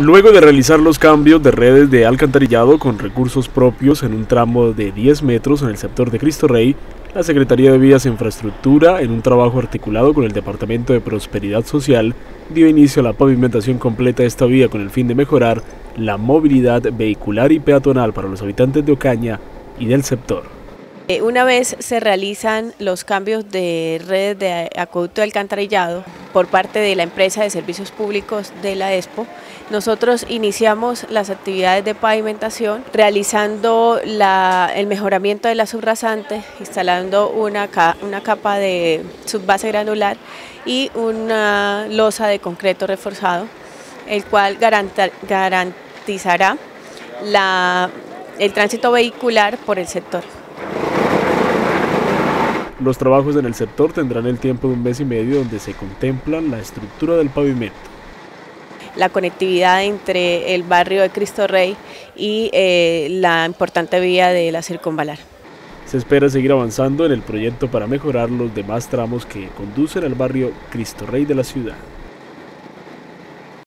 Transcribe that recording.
Luego de realizar los cambios de redes de alcantarillado con recursos propios en un tramo de 10 metros en el sector de Cristo Rey, la Secretaría de Vías e Infraestructura, en un trabajo articulado con el Departamento de Prosperidad Social, dio inicio a la pavimentación completa de esta vía con el fin de mejorar la movilidad vehicular y peatonal para los habitantes de Ocaña y del sector. Eh, una vez se realizan los cambios de redes de acueducto alcantarillado por parte de la empresa de servicios públicos de la ESPO, nosotros iniciamos las actividades de pavimentación realizando el mejoramiento de la subrasante, instalando una, una capa de subbase granular y una losa de concreto reforzado, el cual garantizará el tránsito vehicular por el sector. Los trabajos en el sector tendrán el tiempo de un mes y medio donde se contempla la estructura del pavimento. La conectividad entre el barrio de Cristo Rey y eh, la importante vía de la circunvalar. Se espera seguir avanzando en el proyecto para mejorar los demás tramos que conducen al barrio Cristo Rey de la ciudad.